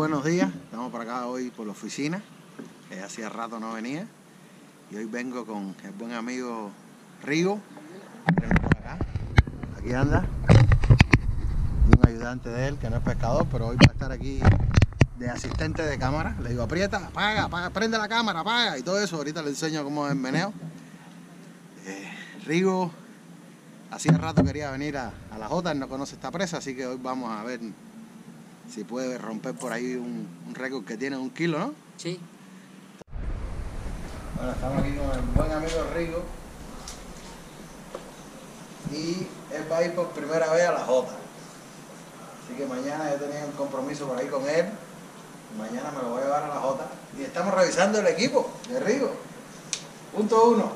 buenos días. Estamos por acá hoy por la oficina. Eh, hacía rato no venía. Y hoy vengo con el buen amigo Rigo. Aquí anda. Un ayudante de él que no es pescador, pero hoy va a estar aquí de asistente de cámara. Le digo, aprieta, apaga, apaga, prende la cámara, apaga y todo eso. Ahorita le enseño cómo es el meneo. Eh, Rigo hacía rato quería venir a, a la Jota, no conoce esta presa, así que hoy vamos a ver si puede romper por ahí un, un récord que tiene un kilo, ¿no? Sí. Bueno, estamos aquí con el buen amigo Rigo. Y él va a ir por primera vez a la Jota. Así que mañana yo tenía un compromiso por ahí con él. Mañana me lo voy a llevar a la Jota. Y estamos revisando el equipo de Rigo. Punto uno.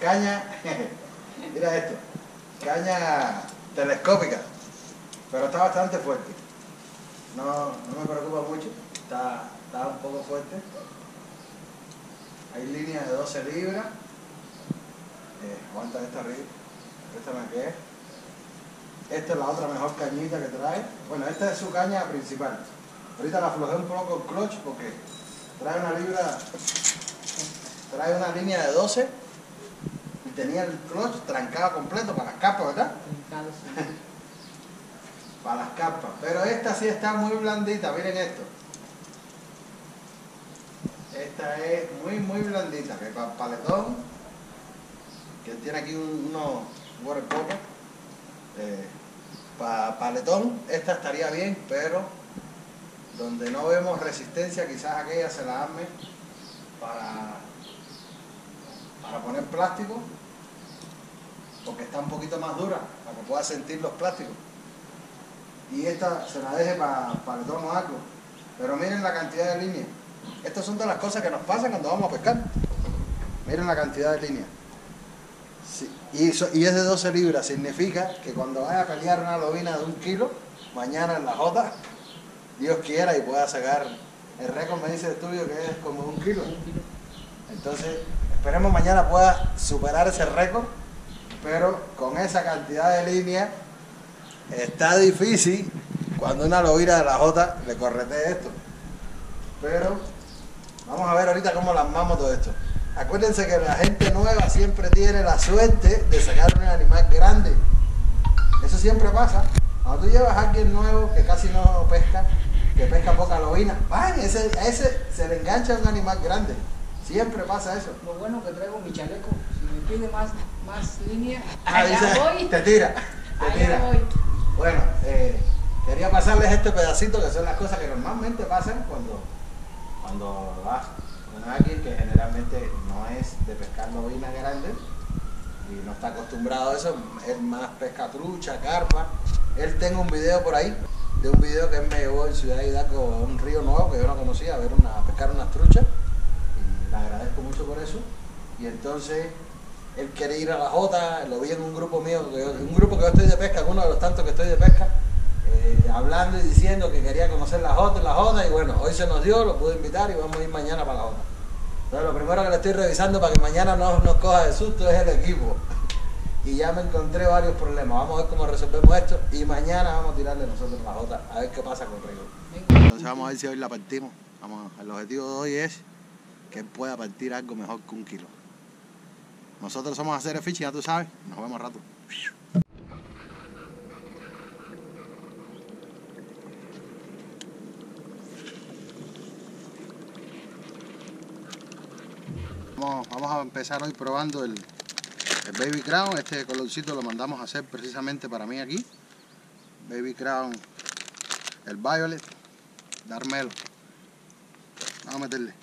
Caña. Mira esto. Caña telescópica. Pero está bastante fuerte. No, no me preocupa mucho. Está, está un poco fuerte. Hay líneas de 12 libras. Eh, aguanta esta arriba. Préstame que es. Esta es la otra mejor cañita que trae. Bueno, esta es su caña principal. Ahorita la aflojé un poco el clutch porque trae una libra, trae una línea de 12 y tenía el clutch trancado completo para capas, ¿verdad? Para las capas. Pero esta sí está muy blandita, miren esto. Esta es muy, muy blandita, que para paletón, que tiene aquí un- unos water para paletón, esta estaría bien, pero donde no vemos resistencia, quizás aquella se la arme para, para poner plástico, porque está un poquito más dura, para que pueda sentir los plásticos. Y esta se la deje para paletón o algo. Pero miren la cantidad de líneas. Estas son de las cosas que nos pasan cuando vamos a pescar. Miren la cantidad de líneas. Sí, y, y es de 12 libras. Significa que cuando vaya a pelear una lobina de un kilo, mañana en la Jota, Dios quiera y pueda sacar el récord, me dice el estudio que es como un kilo. Entonces, esperemos mañana pueda superar ese récord, pero con esa cantidad de líneas está difícil cuando una lobina de la Jota le correte esto. Pero vamos a ver ahorita cómo las armamos todo esto. Acuérdense que la gente nueva siempre tiene la suerte de sacar un animal grande. Eso siempre pasa. Cuando tú llevas a alguien nuevo que casi no pesca, que pesca poca lobina, ¡pam! Ese, a ese se le engancha un animal grande. Siempre pasa eso. Lo bueno que traigo mi chaleco. Si me pide más, más línea, Ah, allá dice, voy. Te tira, te Allá tira. voy. Bueno, eh, quería pasarles este pedacito que son las cosas que normalmente pasan cuando, cuando vas con alguien que generalmente no es de pescar lobinas grandes y no está acostumbrado a eso, él más pesca trucha, carpa. Él tengo un video por ahí, de un video que él me llevó en Ciudad Hidalgo a un río nuevo que yo no conocía, a ver una, a pescar unas truchas y le agradezco mucho por eso. Y entonces él quiere ir a la Jota, lo vi en un grupo mío, un grupo que yo estoy de pesca, uno de los tantos que estoy de pesca, eh, hablando y diciendo que quería conocer la Jota y la Jota, y bueno, hoy se nos dio, lo pude invitar y vamos a ir mañana para la Jota. Entonces lo primero que le estoy revisando para que mañana no nos coja de susto es el equipo. Y ya me encontré varios problemas, vamos a ver cómo resolvemos esto y mañana vamos a tirarle nosotros la Jota, a ver qué pasa con Rigo. Entonces vamos a ver si hoy la partimos. Vamos, el objetivo de hoy es que él pueda partir algo mejor que un kilo. Nosotros somos hacer el ya tú sabes. Nos vemos rato. Vamos, vamos a empezar hoy probando el, el Baby Crown. Este colorcito lo mandamos a hacer precisamente para mí aquí. Baby Crown, el Violet, Darmelo. Vamos a meterle.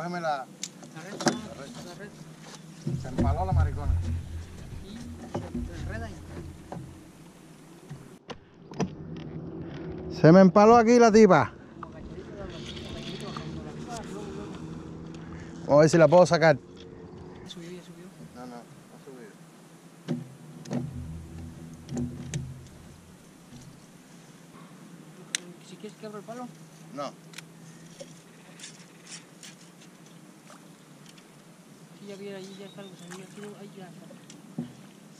Cógeme la. La red, la. Se empaló la maricona. Se me empaló aquí la tipa. Vamos a ver si la puedo sacar. Subió, ya subió. No, no, no ha subido. Si quieres que abra el palo. No. Sí,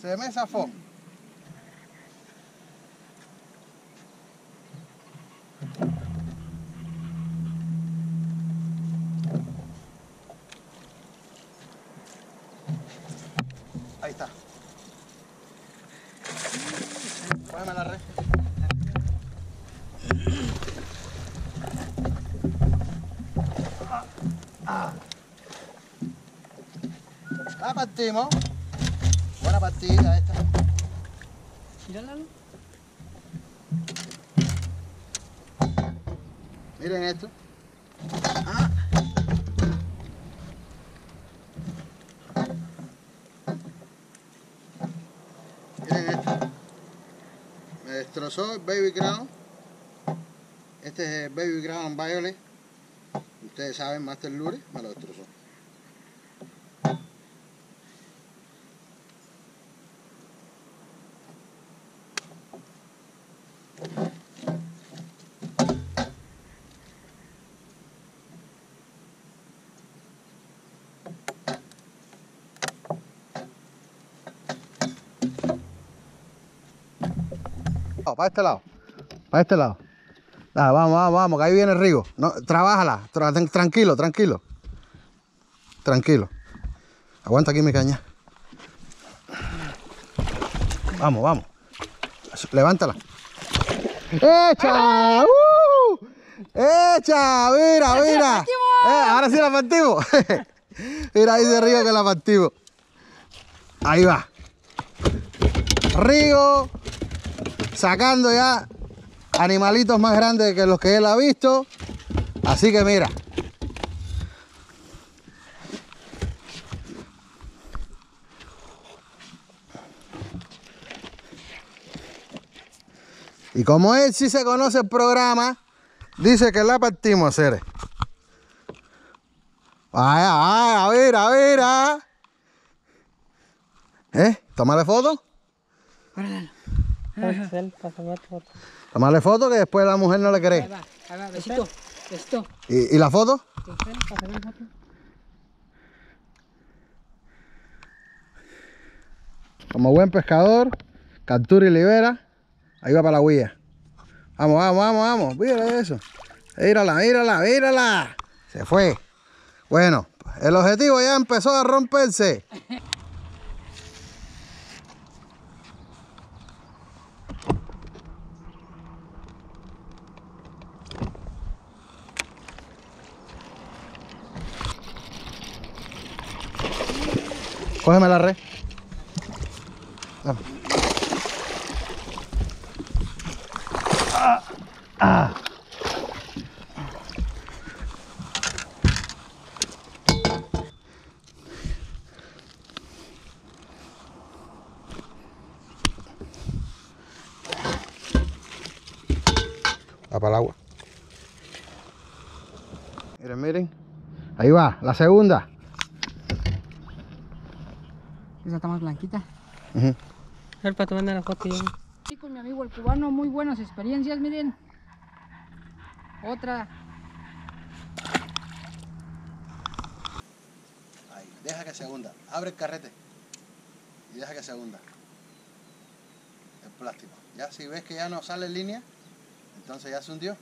Se me zafó. Ahí está. Póngame la red. Ah. La partimos. Buena partida esta. Mírala. Miren esto. Ah. Miren esto. Me destrozó el Baby Crown. Este es el Baby Crown Violet. Ustedes saben, Master Lure me lo destrozó. Para este lado. Para este lado. Ah, vamos, vamos, vamos, que ahí viene Rigo. No, trabájala. Tra- tran- tranquilo, tranquilo. Tranquilo. Aguanta aquí mi caña. Vamos, vamos. Levántala. ¡Echa! ¡Uh! ¡Echa! ¡Mira, mira! Eh, ahora sí la partimos. mira, ahí de Rigo que la partimos. Ahí va. Rigo sacando ya animalitos más grandes que los que él ha visto. Así que mira. Y como él sí se conoce el programa, dice que la partimos, Cere. Vaya, vaya, mira, mira. ¿Eh? ¿Tómale foto? Órale. Tómale foto que después la mujer no le Ahí cree. va, ahí va, besito. Besito. ¿Y, y la foto? Como buen pescador, captura y libera. Ahí va para la huilla. Vamos, vamos, vamos, vamos. Mira eso. Mírala, mírala, mírala. Se fue. Bueno, el objetivo ya empezó a romperse. Cógeme la red. Dame. Ah, ah. Para el agua. Miren, miren. Ahí va, la segunda. Esa está más blanquita. Ver para tomar la foto. Sí, con mi amigo el cubano, muy buenas experiencias, miren. Otra. Ahí, deja que se hunda. Abre el carrete. Y deja que se hunda. El plástico. Ya si ves que ya no sale en línea, entonces ya se hundió.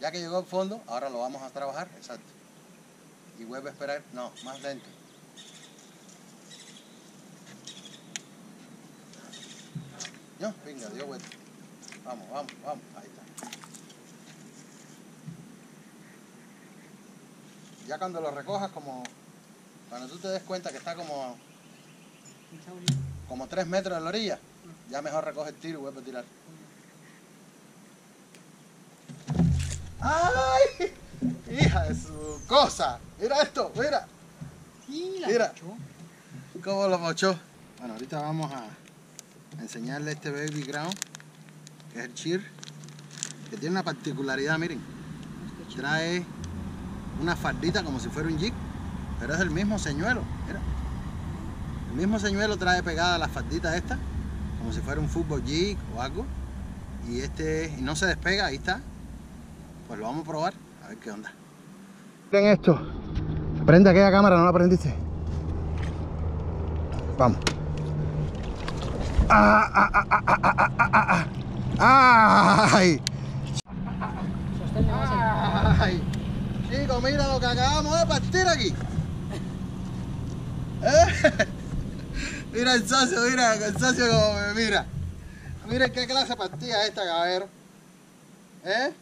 Ya que llegó al fondo, ahora lo vamos a trabajar. Exacto. Y vuelve a esperar. No, más lento. No, venga, dio vuelta. Vamos, vamos, vamos. Ahí está. Ya cuando lo recojas, como cuando tú te des cuenta que está como, como 3 metros de la orilla, ya mejor recoge el tiro y vuelve a tirar. ¡Ay! ¡Hija de su cosa! Mira esto, mira. Mira. ¿Cómo lo mochó? Bueno, ahorita vamos a enseñarle este baby ground, que es el cheer. que tiene una particularidad, miren. Trae una faldita como si fuera un jeep, pero es el mismo señuelo, mira. El mismo señuelo trae pegada la faldita esta, como si fuera un fútbol jeep o algo. Y este, y no se despega, ahí está. Pues lo vamos a probar, a ver qué onda. Miren esto. Prende aquella cámara, ¿no la prendiste? Vamos. Ah, ah. ¡Ay! ¡Ay! Chicos, mira lo que acabamos de partir aquí. ¿Eh? Mira el socio, mira, el socio como me mira. Miren qué clase de partida esta, caballero. ¿Eh?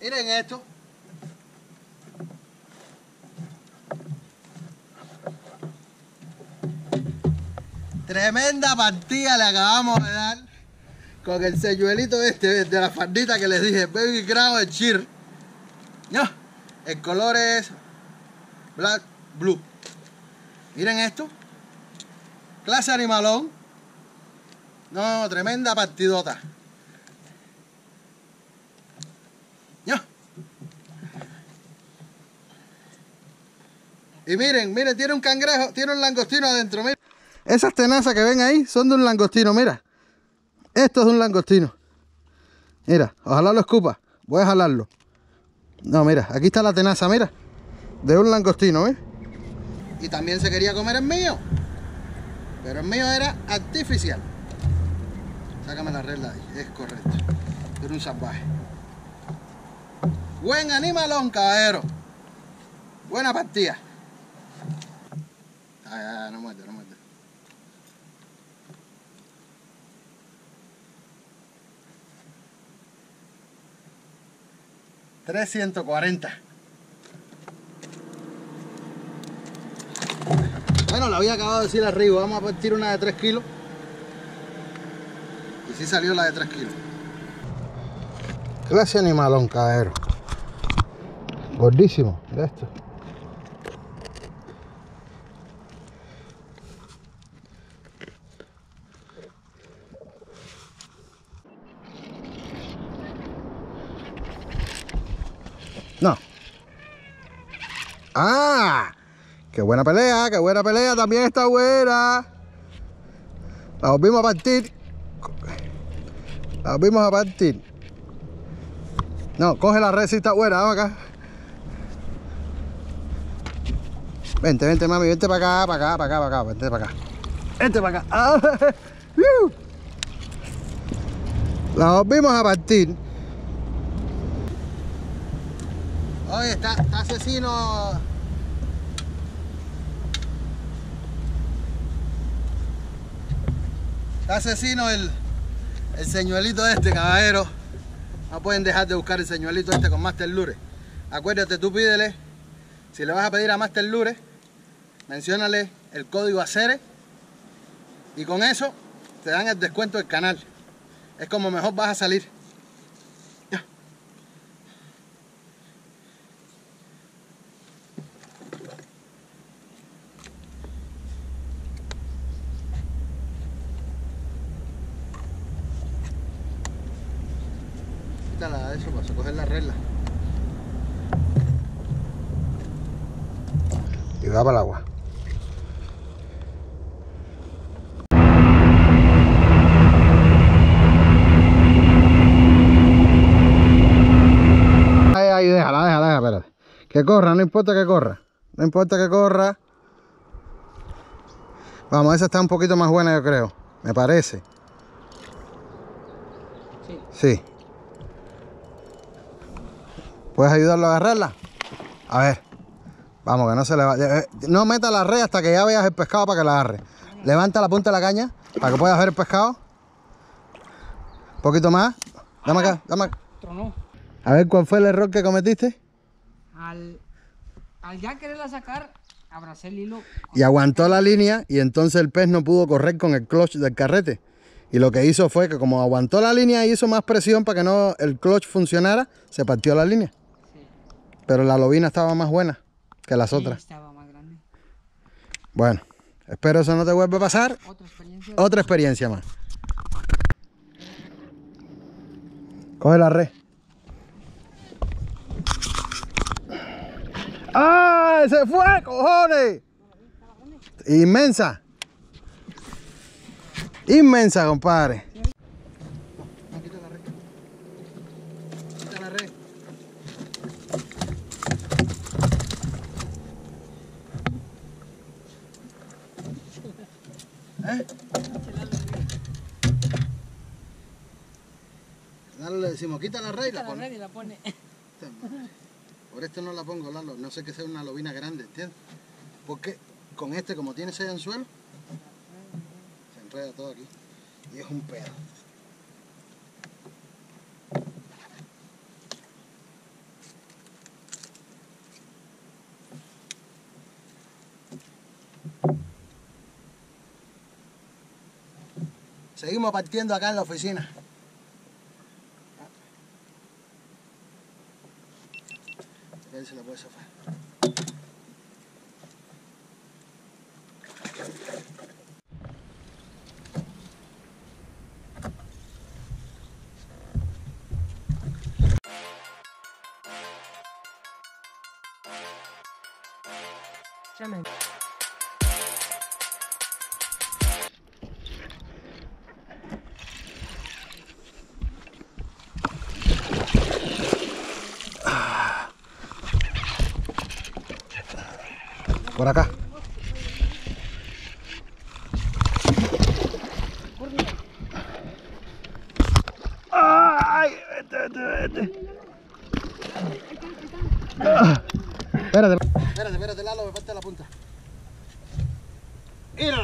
Miren esto. Tremenda partida le acabamos de dar con el señuelito este de la faldita que les dije, Baby Crown de Cheer. No, el color es Black Blue. Miren esto. Clase animalón. No, tremenda partidota. No. Y miren, miren, tiene un cangrejo, tiene un langostino adentro. Miren. Esas tenazas que ven ahí son de un langostino, mira. Esto es de un langostino. Mira, ojalá lo escupa. Voy a jalarlo. No, mira, aquí está la tenaza, mira. De un langostino, ¿ves? Y también se quería comer el mío. Pero el mío era artificial. Sácame la regla ahí, es correcto. Era un salvaje. Buen animalón, caballero. Buena partida. Ay, no no. Trescientos cuarenta. Bueno, la había acabado de decir arriba. Vamos a partir una de 3 kilos. Y sí salió la de 3 kilos. Clase animalón, caballero. Gordísimo, de esto. ¡Ah! ¡Qué buena pelea! ¡Qué buena pelea! También está buena. La volvimos a partir. La volvimos a partir. No, coge la red si está buena. Vamos acá. Vente, vente, mami. Vente para acá, para acá, para acá, para acá. Vente para acá. Vente para acá. La volvimos a partir. Oye, está, está asesino. Está asesino el, el señuelito este, caballero. No pueden dejar de buscar el señuelito este con Master Lure. Acuérdate, tú pídele. Si le vas a pedir a Master Lure, menciónale el código ACERE. Y con eso te dan el descuento del canal. Es como mejor vas a salir. Ya. Quítala de eso para coger la regla. Y va para el agua. Ahí, ahí, déjala, déjala, déjala, espérate. Que corra, no importa que corra. No importa que corra. Vamos, esa está un poquito más buena, yo creo. Me parece. Sí. Sí. ¿Puedes ayudarlo a agarrarla? A ver. Vamos, que no se le va. eh, No meta la red hasta que ya veas el pescado para que la agarre. Levanta la punta de la caña para que puedas ver el pescado. Un poquito más. Dame acá, dame acá. A ver cuál fue el error que cometiste. Al, al ya quererla sacar, abracé el hilo. Y aguantó la línea y entonces el pez no pudo correr con el clutch del carrete. Y lo que hizo fue que como aguantó la línea y hizo más presión para que no el clutch funcionara, se partió la línea. Sí. Pero la lobina estaba más buena que las Sí, otras. estaba más grande. Bueno, espero eso no te vuelva a pasar. Otra experiencia. Otra experiencia más. Coge la red. ¡Se fue, cojones! Inmensa. Inmensa, compadre. Quita la red. Quita la red. ¿Eh? Lalo le decimos, quita la red y la pone. Por esto no la pongo, Lalo. No sé que sea una lobina grande, ¿entiendes? Porque con este, como tiene seis anzuelos, se enreda todo aquí. Y es un pedo. Seguimos partiendo acá en la oficina. Si la puede zafar.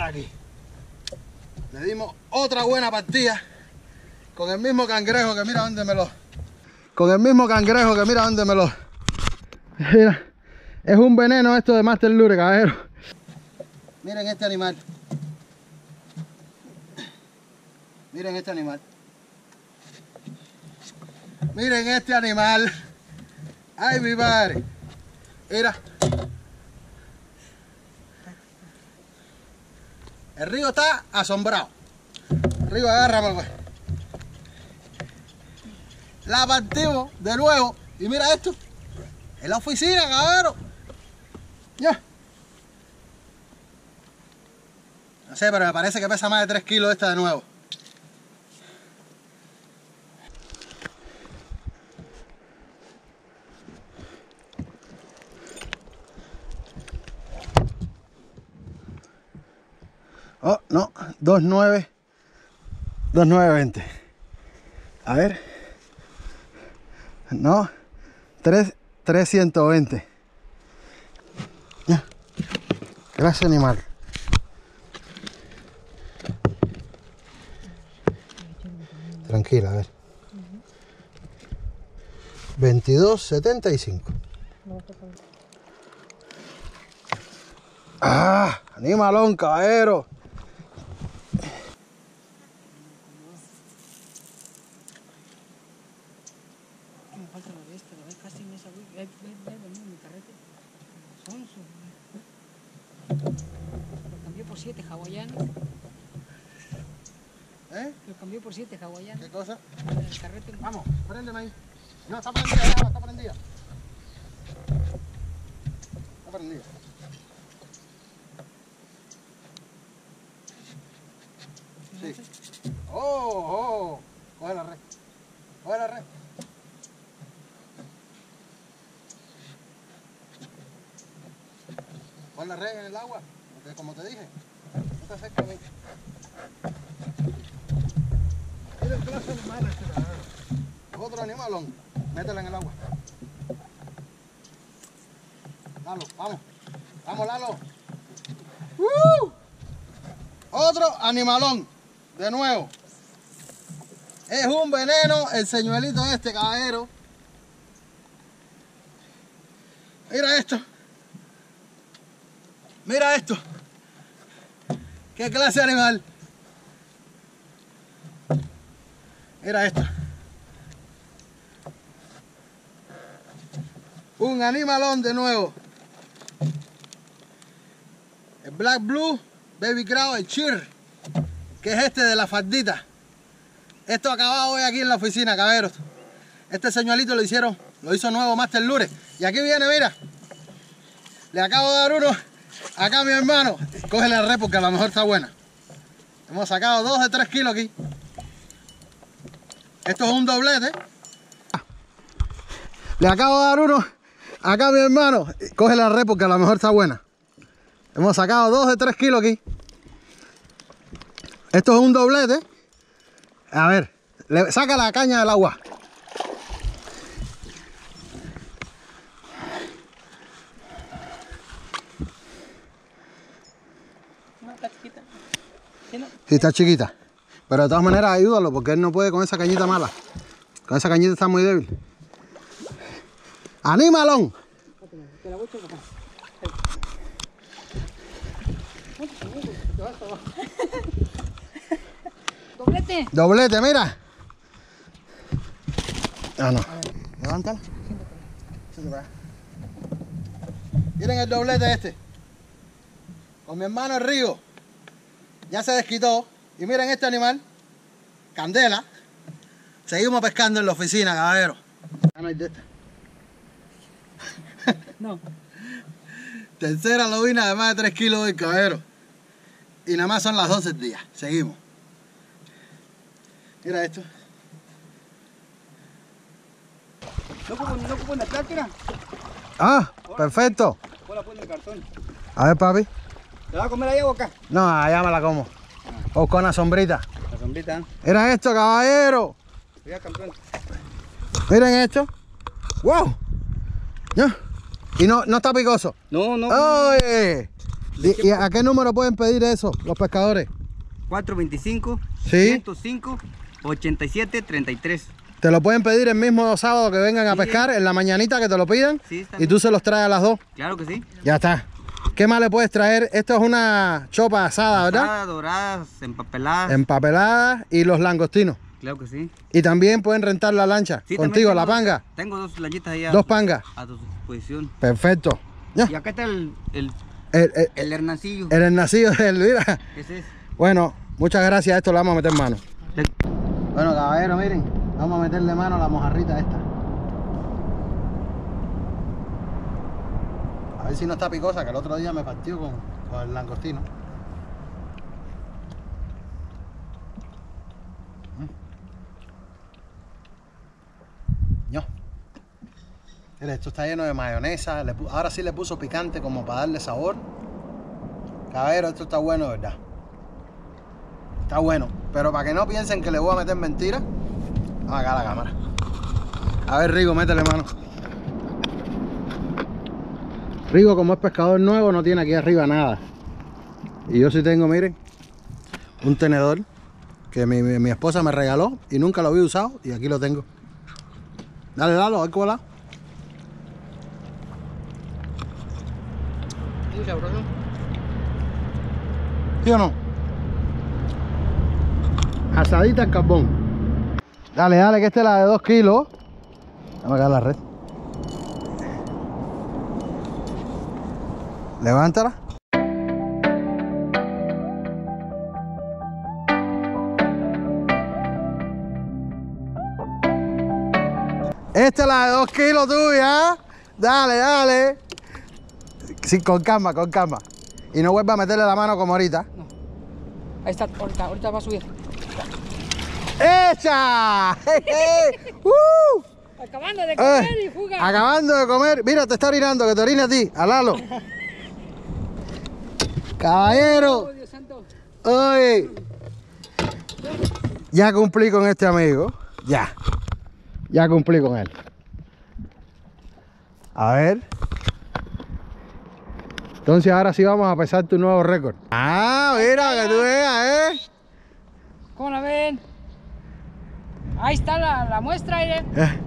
Aquí. Le dimos otra buena partida con el mismo cangrejo que mira dónde me lo. Con el mismo cangrejo que mira dónde me lo. Mira. Es un veneno esto de Master Lure, caballero. Miren este animal. Miren este animal. Miren este animal. Ay, mi madre. Mira. El río está asombrado. El río, agárrame, pues. La partimos de nuevo. Y mira esto. En la oficina, cabrón. Ya. No sé, pero me parece que pesa más de 3 kilos esta de nuevo. Oh, no, 29 2920. A ver. No, 3 320. Ya. Gracias animal. Tranquila, a ver. 22.75. Ah, animalón, caballero. Me falta lo de esto, lo ves casi en esa Ve, ve, ve, venir mi carrete. Sonso. Lo cambió por siete hawaianos. ¿Eh? Lo cambió por siete hawaianos. ¿Qué Vamos, préndeme ahí. No, está prendida, está prendida. Está prendida. Sí. Oh, oh. Coge la red. Coge la red. Pon la red en el agua, porque como te dije, no te acerques a mí. De. Otro animalón. Mételo en el agua. Lalo, vamos. Vamos, Lalo. ¡Uh! Otro animalón. De nuevo. Es un veneno el señuelito este, caballero. Mira esto. Mira esto. ¿Qué clase de animal? Mira esto. Un animalón de nuevo. El Black Blue Baby Crow, el Cheer, que es este de la faldita. Esto acabado hoy aquí en la oficina, caberos. Este señuelito lo hicieron, lo hizo nuevo Master Lure. Y aquí viene, mira. Le acabo de dar uno acá mi hermano. Cógele el re porque a lo mejor está buena. Hemos sacado dos de tres kilos aquí. Esto es un doblete. Le acabo de dar uno acá a mi hermano. Cógele el re porque a lo mejor está buena. Hemos sacado dos de tres kilos aquí. Esto es un doblete. A ver, le saca la caña del agua. No, está chiquita. Sí, está chiquita. Pero de todas maneras ayúdalo porque él no puede con esa cañita mala. Con esa cañita está muy débil. ¡Anímalón! Te la voy a echar para acá. Doblete. Doblete, mira. Ah, no. Levántala. Miren el doblete este. Con mi hermano el río. Ya se desquitó. Y miren este animal. Candela. Seguimos pescando en la oficina, caballero. No hay de esta. No. Tercera lobina de más de 3 kilos hoy, caballero. Y nada más son las 12 del día. Seguimos. Mira esto. No puedo, no tira. Ah, perfecto. Hola, pon el cartón. A ver, papi. ¿Te vas a comer ahí o acá? No, allá me la como. O con la sombrita. La sombrita. Mira esto, caballero. Mira, campeón. Miren esto. ¡Wow! ¿Ya? Y no, no está picoso. No, no. ¡Oye! ¿Y, y a qué número pueden pedir eso los pescadores? 425 Sí. 105 87 33. Te lo pueden pedir el mismo sábado que vengan a pescar, en la mañanita que te lo pidan. Sí, está y tú se los traes a las dos. Claro que sí. Ya está. ¿Qué más le puedes traer? Esto es una chopa asada, ¿verdad? Asadas, doradas, empapeladas. Empapelada y los langostinos. Claro que sí. Y también pueden rentar la lancha Sí, contigo, la panga. Tengo dos lanchitas ahí a, Dos pangas. a tu disposición. Perfecto. Ya. Y acá está el, el, El, el, el hernancillo. el hernacido del, mira. Ese es. Bueno, muchas gracias. Esto le vamos a meter mano. Bueno, caballero, miren. Vamos a meterle mano a la mojarrita esta. A ver si no está picosa, que el otro día me partió con, el langostino. Mm. Esto está lleno de mayonesa. ahora sí le puso picante como para darle sabor. Caballero, esto está bueno, ¿verdad? Está bueno. Pero para que no piensen que le voy a meter mentiras, acá la cámara. A ver, Rigo, métele mano. Rigo, como es pescador nuevo, no tiene aquí arriba nada. Y yo sí tengo, miren, un tenedor que mi, mi- mi esposa me regaló y nunca lo había usado y aquí lo tengo. Dale, dale, a ver cuál es. Muy sabroso. ¿Sí o no? Asadita al carbón. Dale, dale, que esta es la de 2 kilos. Vamos a caer la red. Levántala. Esta es la de 2 kilos tuya. Dale, dale. Sí, con calma, con calma. Y no vuelva a meterle la mano como ahorita. Ahí está, ahorita, ahorita va a subir. ¡Echa! ¡Hey, hey! ¡Uh! Acabando de Eh, acabando de comer. Mira, te está orinando, que te orine a ti, a Lalo. Caballero. Oh. Oye. Ya cumplí con este amigo. Ya. Ya cumplí con él. A ver. Entonces ahora sí vamos a pesar tu nuevo récord. Ah, mira, que tú veas, ¿eh? ¿Cómo la ven? Ahí está la, la muestra, aire. Eh.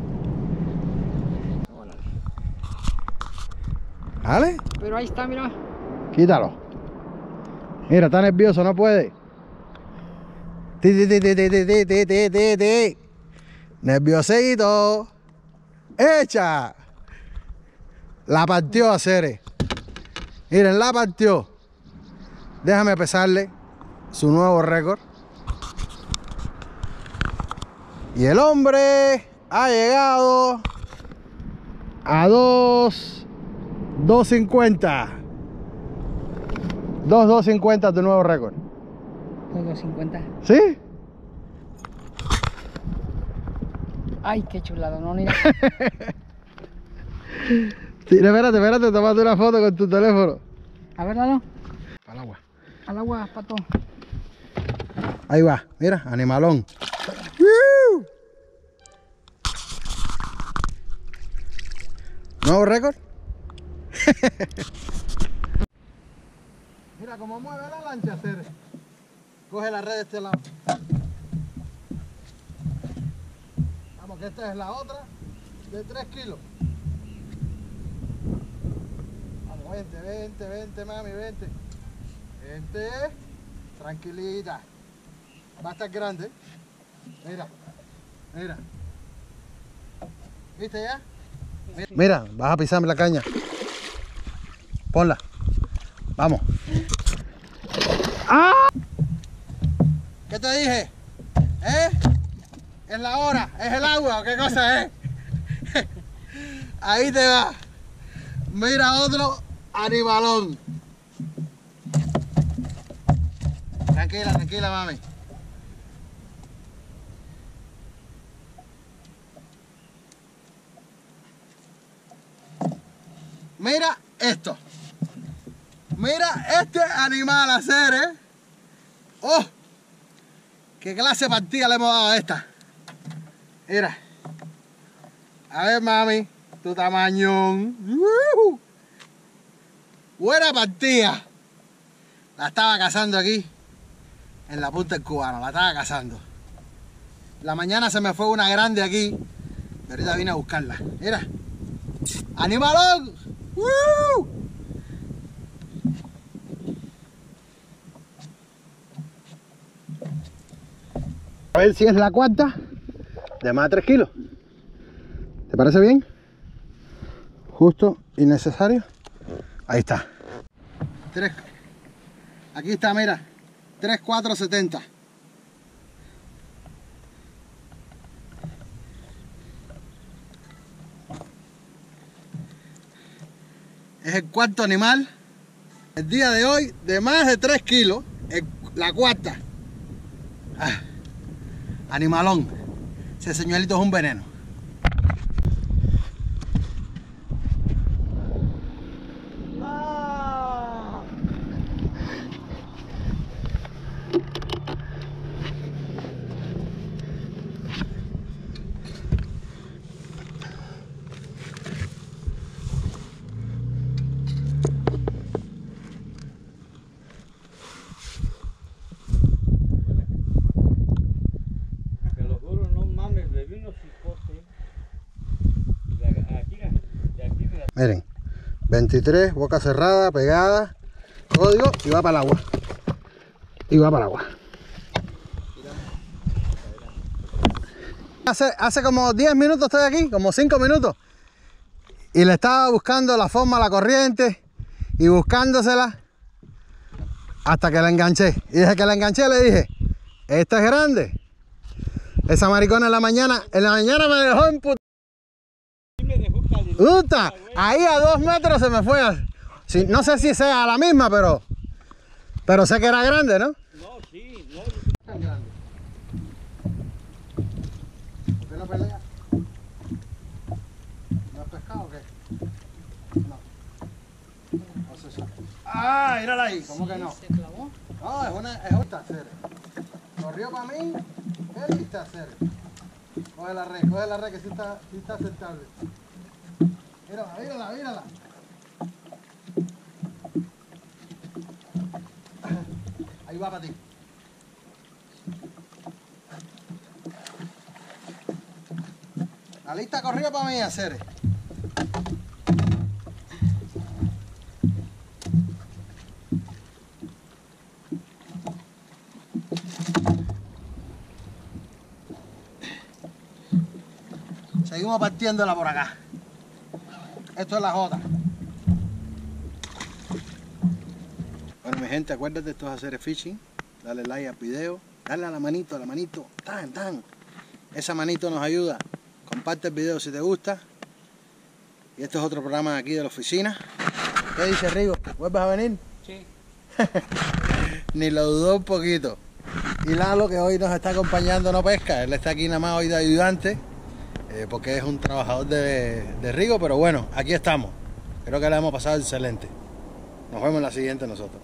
¿Vale? Pero ahí está, mira. Quítalo. Mira, está nervioso, no puede. Nerviosito. Hecha. La partió a Ceres. Miren, la partió. Déjame pesarle su nuevo récord. Y el hombre ha llegado a 2.250. 250 2 250 tu nuevo récord 250. ¿sí? Ay, qué chulado, no ni. Sí, espérate, espérate, tomate una foto con tu teléfono. A ver, dalo. El agua. Al agua, pato. Ahí va, mira, animalón. ¿Nuevo récord? mira cómo mueve la lancha, Cere. Coge la red de este lado. Vamos, que esta es la otra de 3 kilos. Vamos, vente, vente, vente, mami, vente. Vente. Tranquilita. Va a estar grande. Mira. Mira. ¿Viste ya? Mira, vas a pisarme la caña. Ponla. Vamos. ¡Ah! ¿Qué te dije? ¿Eh? Es la hora, es el agua, ¿o qué cosa es? Ahí te va. Mira otro animalón. Tranquila, tranquila, mami. Mira esto. Mira este animal hacer, ¿eh? ¡Oh! ¿Qué clase de partida le hemos dado a esta? Mira. A ver, mami. Tu tamaño. ¡Yujú! Buena partida. La estaba cazando aquí. En la punta del cubano. La estaba cazando. La mañana se me fue una grande aquí. Y ahorita vine a buscarla. Mira. ¡Animalón! ¡Woo! A ver si es la cuarta de más de 3 kilos. ¿Te parece bien? Justo y necesario. Ahí está. Tres. Aquí está, mira. 3,470. Es el cuarto animal. El día de hoy de más de 3 kilos. el- la cuarta. Ah, animalón. Ese señuelito es un veneno. Te lo juro, no mames, le vino cicote. De aquí, de aquí, de Miren, 23, boca cerrada, pegada, código y va para el agua. Y va para el agua. Hace, hace como 10 minutos estoy aquí, como 5 minutos. Y le estaba buscando la forma a la corriente y buscándosela hasta que la enganché. Y desde que la enganché le dije, esta es grande. Esa maricona en la mañana, en la mañana me dejó en me dejó ahí a dos metros se me fue. Sí, no sé si sea la misma, pero. Pero sé que era grande, ¿no? No, sí, no. Tan grande. ¿Por qué no pelea? ¿No has pescado o qué? No. No se sabe. ¡Ah! Mírala ahí. ¿Cómo que no? Se clavó. No, es una. Es una serie. Corrió para mí. ¿Qué lista hacer? Coge la red, coge la red que sí está, sí está aceptable. Mírala, mírala, mírala. Ahí va para ti. La lista corrió para mí, hacer. Seguimos partiéndola por acá. Esto es la J. Bueno, mi gente, acuérdate, esto es hacer fishing. Dale like al video. Dale a la manito, a la manito. Tan, tan. Esa manito nos ayuda comparte el video si te gusta. Y este es otro programa de aquí de la oficina. ¿Qué dice Rigo? ¿Vuelves a venir? Sí. Ni lo dudó un poquito. Y Lalo, que hoy nos está acompañando, no pesca. Él está aquí nada más hoy de ayudante, eh, porque es un trabajador de, de Rigo, pero bueno, aquí estamos. Creo que la hemos pasado excelente. Nos vemos en la siguiente nosotros.